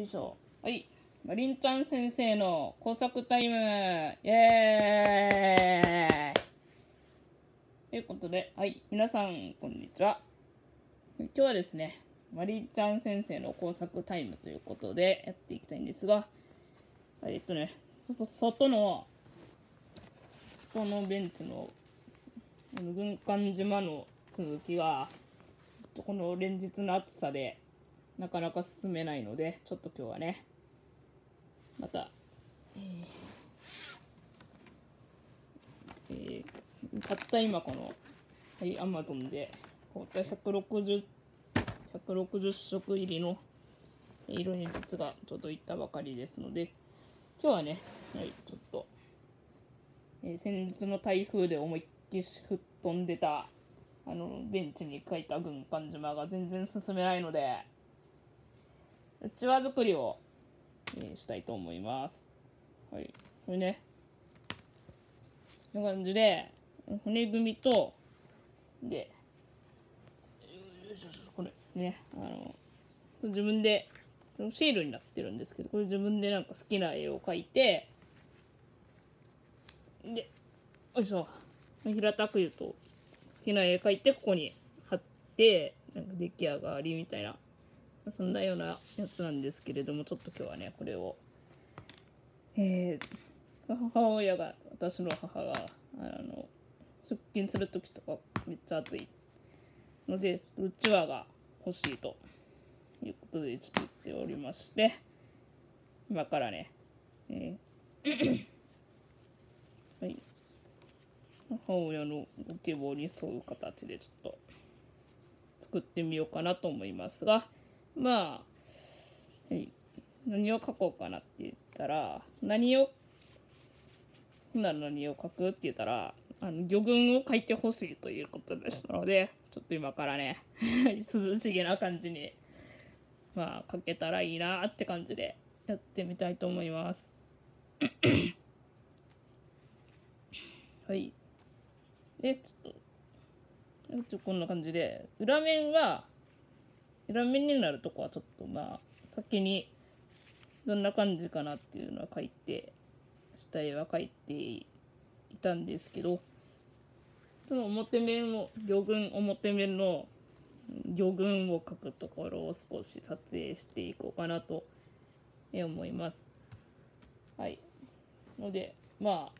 よいしょ。はい。マリンちゃん先生の工作タイムイエーイということで、はい。皆さん、こんにちは。今日はですね、マリンちゃん先生の工作タイムということでやっていきたいんですが、えっとね、ちょっと外の、外のベンチ、の軍艦島の続きが、ちょっとこの連日の暑さで、なかなか進めないので、ちょっと今日はね、また、えー。えーたった今この、はい、アマゾンで、こういった160、160色入りの色鉛筆が届いたばかりですので、今日はね、はい、ちょっと、えー先日の台風で思いっきり吹っ飛んでた、あの、ベンチに書いた軍艦島が全然進めないので、うちわ作りを、えしたいと思います。はい。これね、こんな感じで、骨組みと、で、これね、あの、自分で、シールになってるんですけど、これ自分でなんか好きな絵を描いて、で、よいしょ、平たく言うと、好きな絵描いて、ここに貼って、なんか出来上がりみたいな、そんなようなやつなんですけれども、ちょっと今日はね、これを、えー、母親が、私の母が、あの、出勤するときとかめっちゃ暑いので、うちわが欲しいということで作っておりまして、今からね、えー はい、母親のご希望に沿う形でちょっと作ってみようかなと思いますが、まあ、はい、何を書こうかなって言ったら、何を、ほんなら何を書くって言ったら、あの、魚群を書いてほしいということでしたので、ちょっと今からね、涼しげな感じに、まあ、書けたらいいなって感じでやってみたいと思います。はい。で、ちょっと、ちょっとこんな感じで、裏面は、裏面になるとこはちょっとまあ、先にどんな感じかなっていうのは書いて、下絵は書いていたんですけど、その表面を、魚群、表面の魚群を描くところを少し撮影していこうかなと思います。はい。ので、まあ、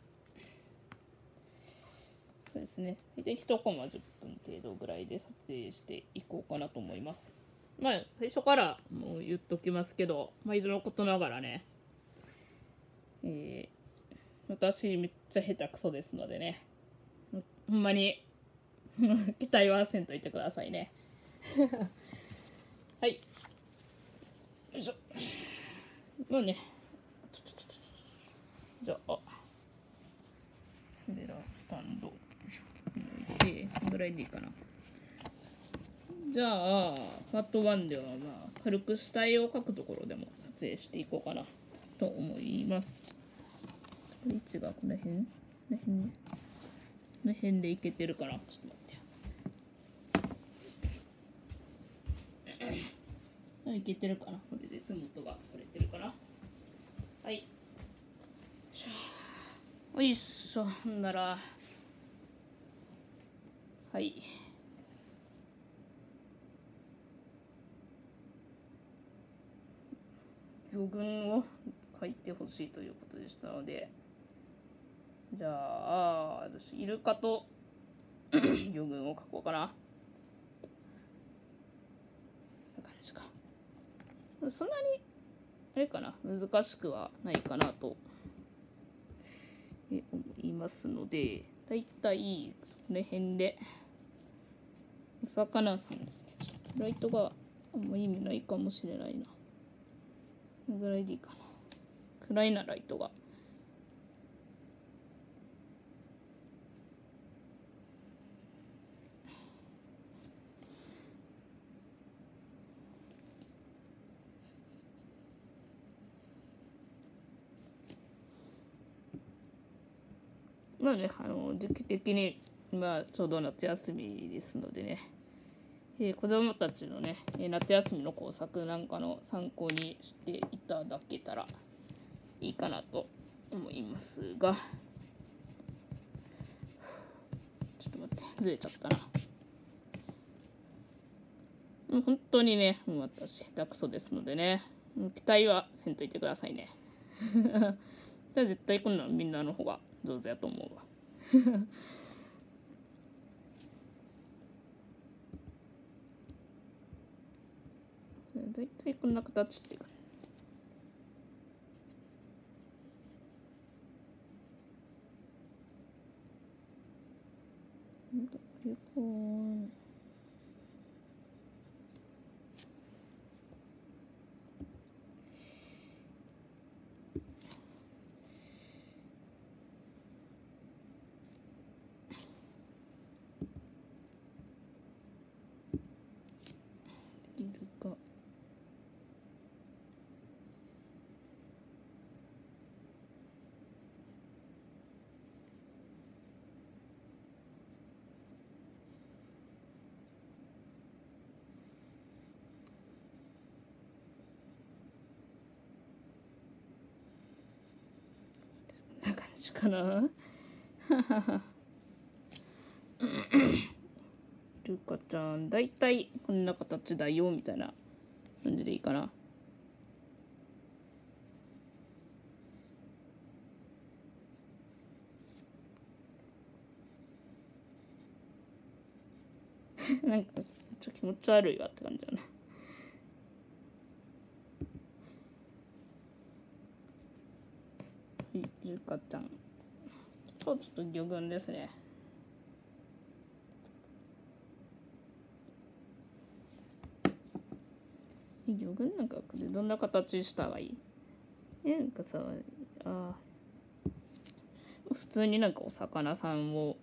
そうですね。大体1コマ10分程度ぐらいで撮影していこうかなと思います。まあ、最初からもう言っときますけど、毎度のことながらね、えー、私めっちゃ下手くそですのでね、ほほんまに 期待はせんといてくださいね。はい。よいしょ。まあね、ちょちょちょちょじゃあ、カメラスタンドこのぐらいでいいかな。じゃあ、パート1では、まあ、軽く下絵を描くところでも撮影していこうかなと思います。位置がこの辺？この辺？ね。この辺でいけてるかなちょっと待って。あいけてるかな？これで手元が取れてるかな？はい。よいしょ。よいしょ。ほんなら、はい。魚群を書いてほしいということでしたので、じゃあ、私、イルカと 魚群を書こうかな。な感じか。そんなに、あれかな、難しくはないかなと思いますので、だいたいその辺で、お魚さんですね。ちょっとライトがあんま意味ないかもしれないな。このぐらいでいいかな。暗いなライトが。まあね、あの、時期的に、まあ、ちょうど夏休みですのでね、えー子供たちのね、えー夏休みの工作なんかの参考にしていただけたらいいかなと思いますが。ちょっと待ってずれちゃったな。もう本当にねもう私下手くそですのでね。期待はせんといてくださいね。じゃあ絶対こんなのみんなの方が上手やと思うわ。だいたいこんな形っていうかなんかこれこういるかこんな感じかなルカちゃんだいたいこんな形だよみたいな感じでいいかな。なんかめっちゃ気持ち悪いわって感じだな。はいルカちゃん。ちょっとちょっと魚群ですね。え魚群なんかでどんな形したらいい？えなんかさあー。普通になんかお魚さんを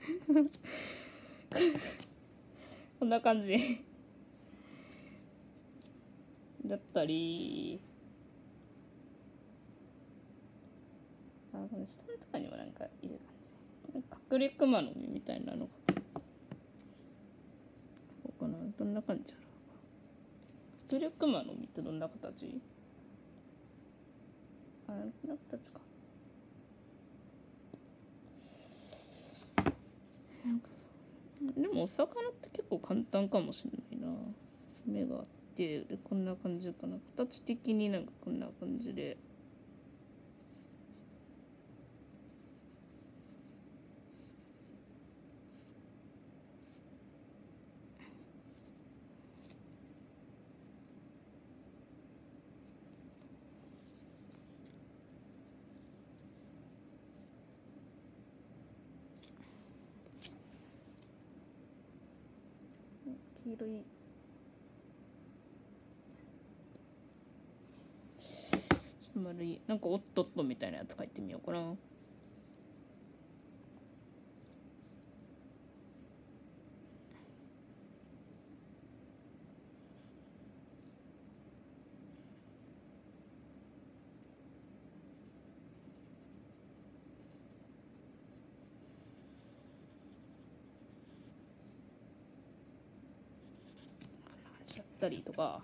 こんな感じ。だったり。あこの下とかにもなんかいる感じ。隠れ熊の実みたいなのが。こうかな？どんな感じやろ隠れ熊の実ってどんな形？あこんな形か。でもお魚って結構簡単かもしれないな。目があってこんな感じかな。形的になんかこんな感じで。黄色い。丸い。なんかおっとっとみたいなやつ書いてみようかなだったりとか。は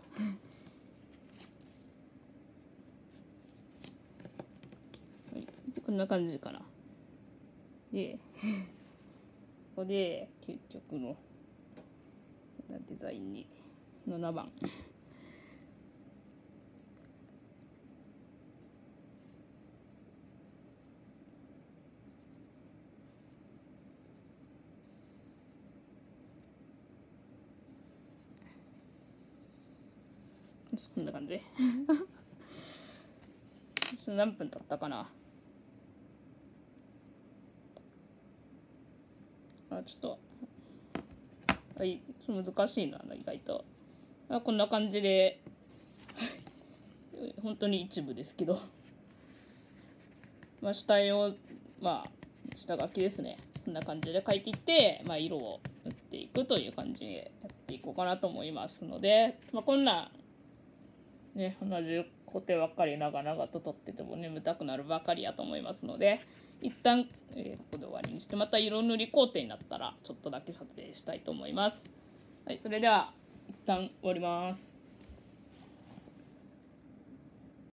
いこんな感じかな。でここで結局のデザインに7番。こんな感じ。ちょ何分経ったかな？あちょっと。はい難しいな意外と。あこんな感じで。本当に一部ですけど。まあ、下絵をまあ下書きですね。こんな感じで描いていって、まあ、色を塗っていくという感じでやっていこうかなと思いますので、まあ、こんなね同じ工程ばっかり長々と撮ってても眠たくなるばかりやと思いますので一旦、えー、ここで終わりにしてまた色塗り工程になったらちょっとだけ撮影したいと思います。はい、それでは一旦終わります。